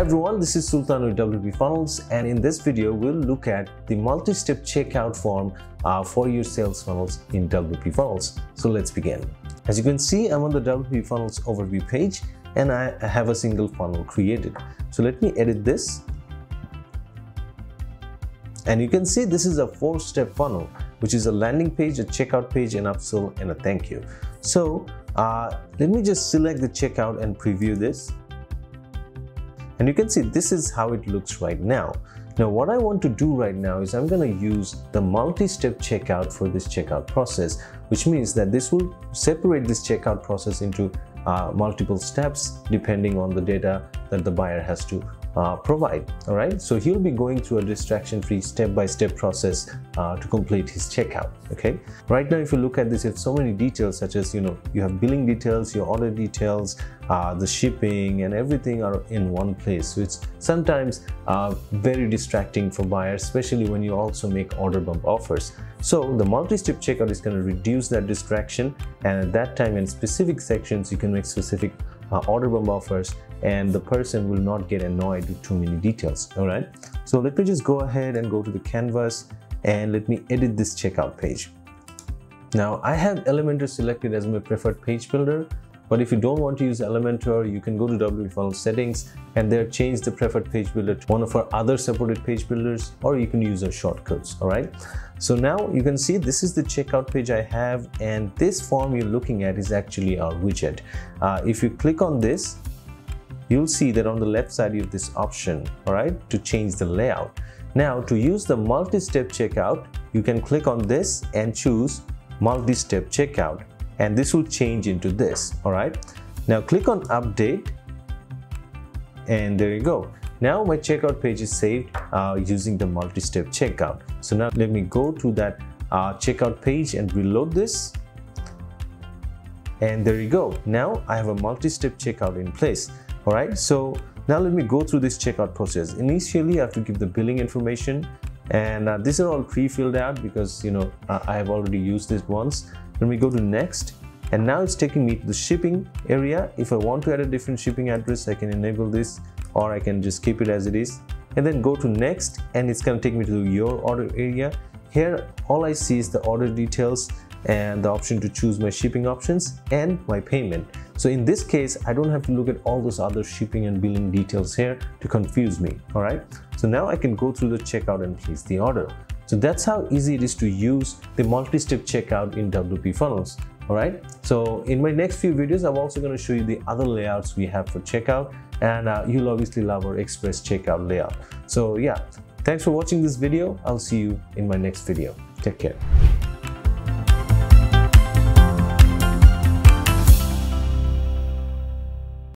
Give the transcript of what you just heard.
everyone, this is Sultan with WP Funnels and in this video we'll look at the multi-step checkout form uh, for your sales funnels in WP Funnels. So let's begin. As you can see, I'm on the WP Funnels overview page and I have a single funnel created. So let me edit this. And you can see this is a four-step funnel, which is a landing page, a checkout page, an upsell, and a thank you. So uh, let me just select the checkout and preview this. And you can see this is how it looks right now. Now what I want to do right now is I'm going to use the multi-step checkout for this checkout process, which means that this will separate this checkout process into uh, multiple steps depending on the data that the buyer has to uh, provide all right? So he'll be going through a distraction free step-by-step process uh, to complete his checkout okay? Right now if you look at this you have so many details such as you know you have billing details your order details uh, the shipping and everything are in one place so it's sometimes uh, very distracting for buyers especially when you also make order bump offers. So the multi-step checkout is going to reduce that distraction and at that time in specific sections you can make specific uh, order bump offers and the person will not get annoyed with too many details all right? So let me just go ahead and go to the canvas and let me edit this checkout page. Now i have elementor selected as my preferred page builder but if you don't want to use Elementor, you can go to WP Funnel settings and there change the preferred page builder to one of our other supported page builders, or you can use our shortcuts, all right? So now you can see this is the checkout page I have and this form you're looking at is actually our widget. Uh, if you click on this, you'll see that on the left side you have this option, all right, to change the layout. Now to use the multi-step checkout, you can click on this and choose multi-step checkout and this will change into this all right? Now click on update and there you go. Now my checkout page is saved uh, using the multi-step checkout. So now let me go to that uh, checkout page and reload this. And there you go. Now I have a multi-step checkout in place all right? So now let me go through this checkout process. Initially I have to give the billing information and uh, these are all pre-filled out because you know I have already used this once. Then we go to next. And now it's taking me to the shipping area. If I want to add a different shipping address I can enable this or I can just keep it as it is. And then go to next and it's going to take me to your order area. Here all I see is the order details and the option to choose my shipping options and my payment so in this case I don't have to look at all those other shipping and billing details here to confuse me all right so now I can go through the checkout and place the order so that's how easy it is to use the multi-step checkout in WP funnels. Alright, so in my next few videos, I'm also going to show you the other layouts we have for checkout and uh, you'll obviously love our express checkout layout. So yeah, thanks for watching this video. I'll see you in my next video. Take care.